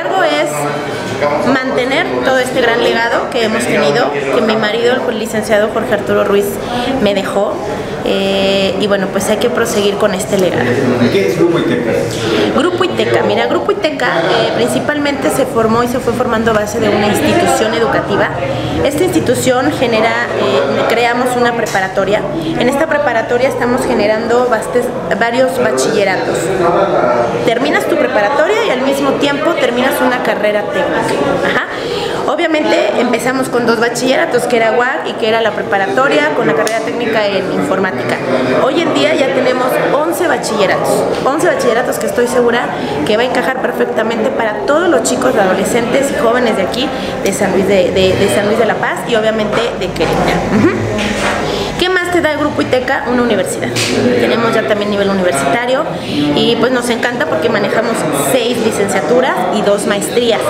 encargo es mantener todo este gran legado que hemos tenido, que mi marido, el licenciado Jorge Arturo Ruiz, me dejó. Eh, y bueno, pues hay que proseguir con este legado. ¿Qué es Grupo Iteca? Grupo Iteca, mira, Eh, principalmente se formó y se fue formando a base de una institución educativa. Esta institución genera, eh, creamos una preparatoria. En esta preparatoria estamos generando varios bachilleratos. Terminas tu preparatoria y al mismo tiempo terminas una carrera técnica. Obviamente empezamos con dos bachilleratos, que era UAC y que era la preparatoria con la carrera técnica en informática. Hoy en día ya tenemos 11 bachilleratos, 11 bachilleratos que estoy segura que va a encajar perfectamente para todos los chicos, adolescentes y jóvenes de aquí, de San Luis de, San Luis de la Paz y obviamente de Querétaro. ¿Qué más te da el Grupo ITECA? Una universidad. Tenemos ya también nivel universitario y pues nos encanta porque manejamos seis licenciaturas y dos maestrías.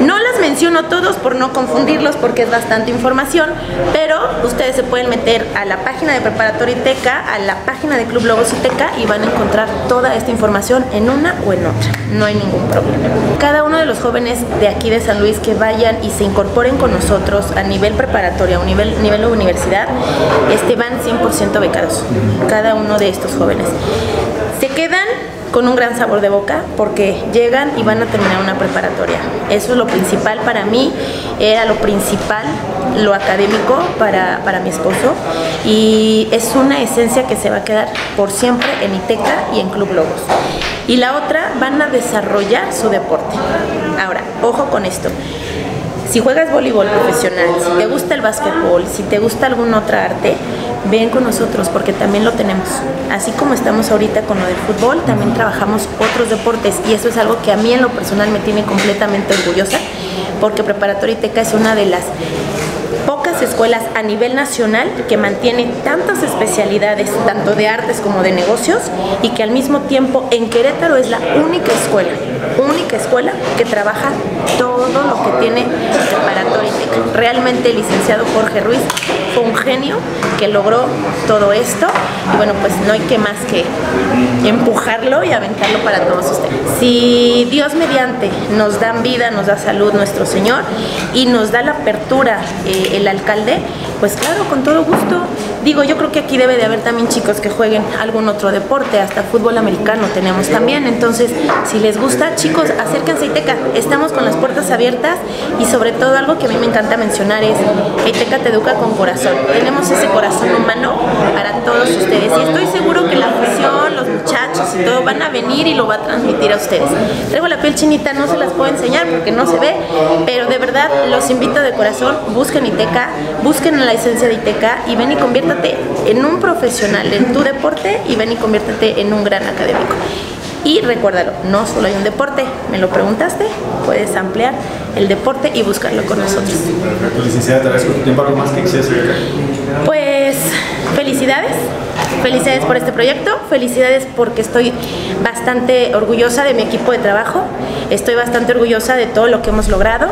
No las menciono todos por no confundirlos porque es bastante información, pero ustedes se pueden meter a la página de Preparatoria ITECA, a la página de Club Logos ITECA y van a encontrar toda esta información en una o en otra. No hay ningún problema. Cada uno de los jóvenes de aquí de San Luis que vayan y se incorporen con nosotros a nivel preparatoria o nivel, nivel universidad, este, van 100% becados. Cada uno de estos jóvenes. Se quedan con un gran sabor de boca porque llegan y van a terminar una preparatoria. Eso es lo principal para mí, era lo principal, lo académico para, para mi esposo y es una esencia que se va a quedar por siempre en ITECA y en Club Lobos. Y la otra, van a desarrollar su deporte. Ahora, ojo con esto. Si juegas voleibol profesional, si te gusta el básquetbol, si te gusta alguna otra arte, ven con nosotros porque también lo tenemos. Así como estamos ahorita con lo del fútbol, también trabajamos otros deportes y eso es algo que a mí en lo personal me tiene completamente orgullosa porque Preparatoria Iteca es una de las pocas escuelas a nivel nacional que mantiene tantas especialidades, tanto de artes como de negocios, y que al mismo tiempo en Querétaro es la única escuela única escuela que trabaja todo lo que tiene preparatoria Realmente el licenciado Jorge Ruiz fue un genio que logró todo esto y bueno, pues no hay que más que empujarlo y aventarlo para todos ustedes. Si Dios mediante nos dan vida, nos da salud nuestro Señor y nos da la apertura eh, el pues claro, con todo gusto. Digo, yo creo que aquí debe de haber también chicos que jueguen algún otro deporte, hasta fútbol americano tenemos también. Entonces, si les gusta, chicos, acérquense a Iteca. Estamos con las puertas abiertas y sobre todo algo que a mí me encanta mencionar es Iteca te educa con corazón. Tenemos ese corazón humano para todos ustedes y estoy seguro que la afición, los muchachos y todo van a venir y lo va a transmitir a ustedes. Traigo la piel chinita, no se las puedo enseñar porque no se ve, pero de verdad los invito de corazón, busquen Iteca, busquen la esencia de Iteca y ven y conviértate en un profesional en tu deporte y ven y conviértate en un gran académico. Y recuérdalo, no solo hay un deporte, me lo preguntaste, puedes ampliar el deporte y buscarlo con nosotros. Perfecto, licenciada, te agradezco tu tiempo, ¿algo más que quisieras Pues felicidades, felicidades por este proyecto, felicidades porque estoy bastante orgullosa de mi equipo de trabajo, estoy bastante orgullosa de todo lo que hemos logrado,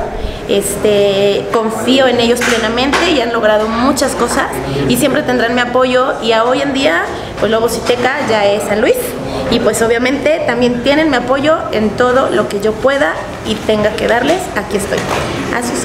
este, confío en ellos plenamente y han logrado muchas cosas y siempre tendrán mi apoyo y a hoy en día, pues luego Citeca ya es San Luis y pues obviamente también tienen mi apoyo en todo lo que yo pueda y tenga que darles, aquí estoy. A sus